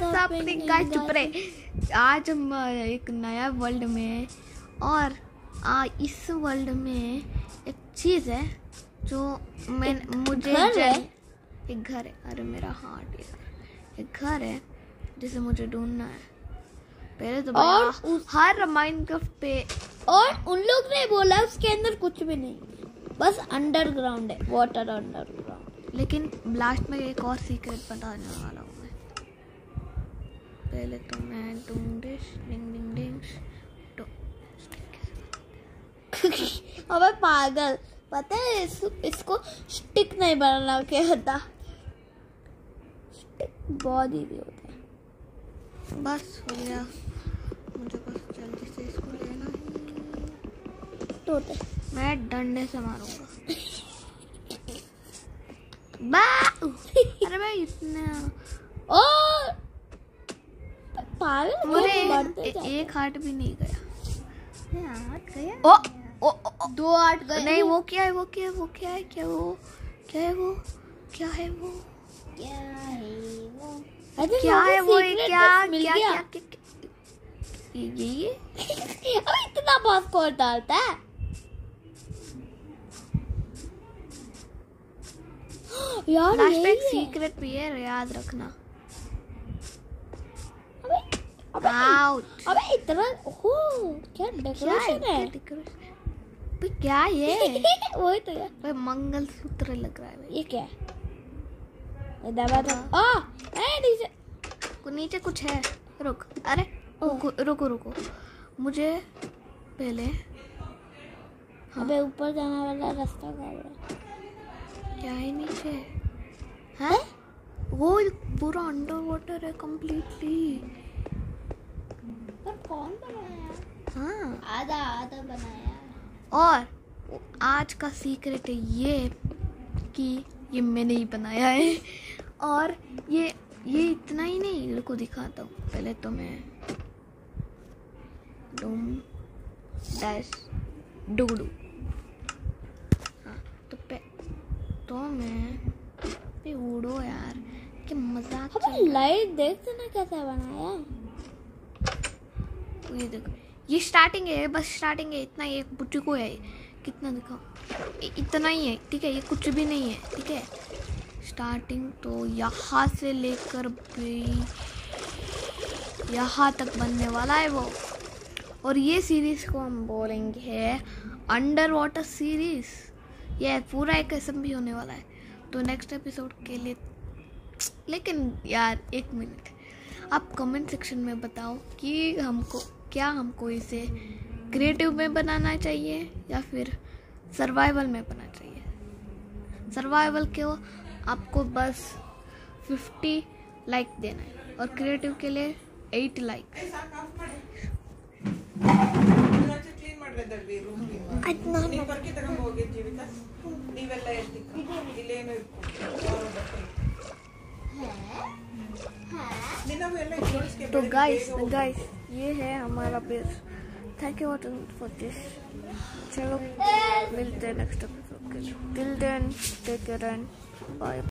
WhatsApp guys चुप रहे। आज हम एक नया वर्ल्ड में और आ, इस वर्ल्ड में एक चीज़ है जो मैं मुझे घर है? एक घर है। अरे मेरा हार्ट यार एक घर है जिसे मुझे ढूंढना है। पहले तो और उस- हर माइनक्राफ्ट पे और उन लोग ने बोला उसके अंदर कुछ भी नहीं। बस अंडरग्राउंड है वाटर अंडरग्राउंड लेकिन लास्ट में एक और सीक्रेट बताने वाला हूँ पहले तो मैं ढूंढे डिंग डिंग डिंग अबे पागल। पता है इस, इसको स्टिक नहीं बनाना क्या होता स्टिक बहुत इजी होता है। बस हो गया। मुझे बस जल्दी से इसको लेना है। तो होता मैं डंडे से मारूँगा। बा! अरे मैं इतना। और पागल मुझे एक, एक हार्ट भी नहीं गया। हैं? ओ ओ, ओ, ओ। दो आठ गए नहीं वो क्या है वो क्या है वो क्या है क्या वो क्या है वो क्या है वो? क्या है वो? क्या है वो क्या क्या क्या क्या क्या- ये अबे इतना बहुत कौन डालता है। यार लास्ट में एक सीक्रेट भी है याद रखना। अबे आउट अबे इतना ओहो क्या डेकोरेशन है? भाई क्या ये वही तो यार भाई मंगलसूत्र लग रहा है ये क्या है दबा दो आ ए नीचे को नीचे कुछ है रुक अरे रुको रुको रुको मुझे पहले हाँ। अबे ऊपर जाने वाला रास्ता कहाँ है क्या है नीचे हैं वो पूरा अंडर वाटर है कंप्लीटली पर कौन बनाया? हाँ। आधा आधा बनाया और आज का सीक्रेट है ये कि ये मैंने ही बनाया है। और ये ये इतना ही नहीं रुको दिखाता हूँ। पहले तो मैं डूम डैश डुगडू हाँ तो पे तो मैं पे उड़ो यार कि मज़ाक लाइट देखते ना कैसे बनाया ये देखो। ये स्टार्टिंग है, बस स्टार्टिंग है। इतना ये बुच्चू है। कितना दिखाओ इ- इतना ही है, ठीक है? ये कुछ भी नहीं है, ठीक है? स्टार्टिंग तो यहाँ से लेकर भी यहाँ तक बनने वाला है वो। और ये सीरीज़ को हम बोलेंगे अंडर वाटर सीरीज़ ये पूरा एक किस्म भी होने वाला है। तो नेक्स्ट एपिसोड के लिए, लेकिन यार, एक मिनट आप कमेंट सेक्शन में बताओ कि हमको क्या हमको इसे क्रिएटिव में बनाना चाहिए या फिर सर्वाइवल में बनाना चाहिए? सर्वाइवल को आपको बस फिफ्टी लाइक देना है और क्रिएटिव के लिए एट लाइक तो गाइस गाइस ये है हमारा base thank you for this चलो, मिलते हैं नेक्स्ट एपिसोड के लिए. Till then take care and bye